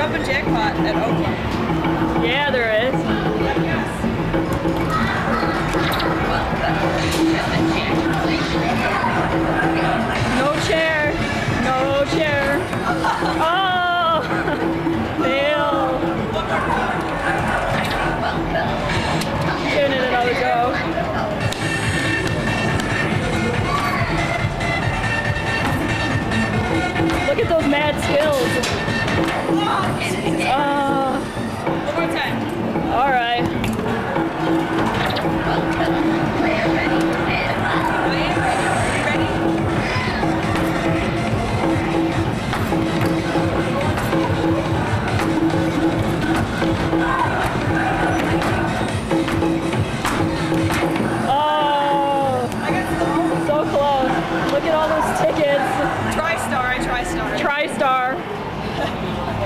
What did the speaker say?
jumping jackpot at Oakland. Yeah, there is. No chair. No chair. Oh! Fail. Giving it another go. Look at those mad skills. Look at all those tickets. TriStar, I TriStar. TriStar.